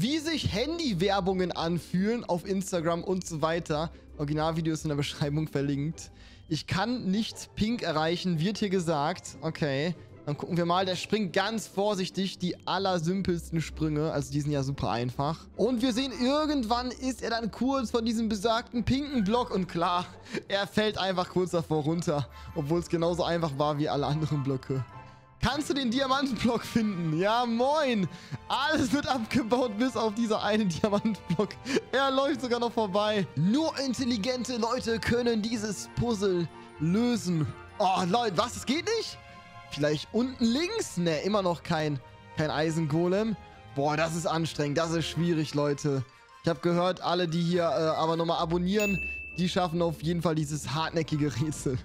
wie sich Handywerbungen anfühlen auf Instagram und so weiter. Originalvideo ist in der Beschreibung verlinkt. Ich kann nicht Pink erreichen, wird hier gesagt. Okay. Dann gucken wir mal. Der springt ganz vorsichtig die allersimpelsten Sprünge. Also die sind ja super einfach. Und wir sehen, irgendwann ist er dann kurz von diesem besagten pinken Block. Und klar, er fällt einfach kurz davor runter. Obwohl es genauso einfach war wie alle anderen Blöcke. Kannst du den Diamantblock finden? Ja, moin. Alles wird abgebaut, bis auf dieser eine Diamantblock. Er läuft sogar noch vorbei. Nur intelligente Leute können dieses Puzzle lösen. Oh, Leute, was? Es geht nicht? Vielleicht unten links? Ne, immer noch kein, kein Eisengolem. Boah, das ist anstrengend. Das ist schwierig, Leute. Ich habe gehört, alle, die hier äh, aber nochmal abonnieren, die schaffen auf jeden Fall dieses hartnäckige Rätsel.